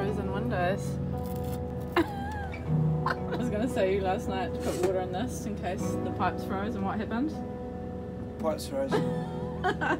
frozen windows. I was gonna say you last night to put water in this in case the pipes froze and what happened. Pipes froze.